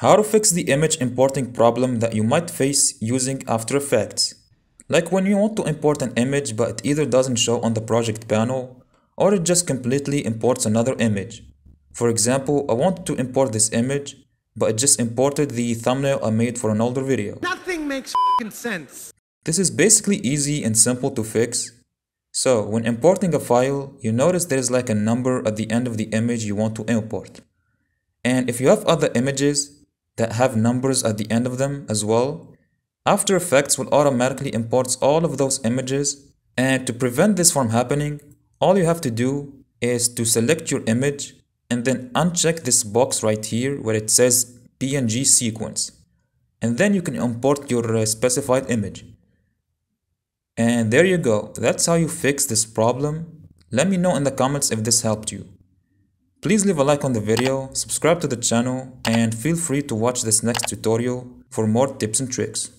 How to fix the image importing problem that you might face using After Effects. Like when you want to import an image but it either doesn't show on the project panel or it just completely imports another image. For example, I wanted to import this image but it just imported the thumbnail I made for an older video. Nothing makes sense. This is basically easy and simple to fix. So when importing a file, you notice there's like a number at the end of the image you want to import. And if you have other images, that have numbers at the end of them as well, After Effects will automatically import all of those images. And to prevent this from happening, all you have to do is to select your image and then uncheck this box right here where it says PNG sequence. And then you can import your uh, specified image. And there you go. That's how you fix this problem. Let me know in the comments if this helped you. Please leave a like on the video, subscribe to the channel, and feel free to watch this next tutorial for more tips and tricks.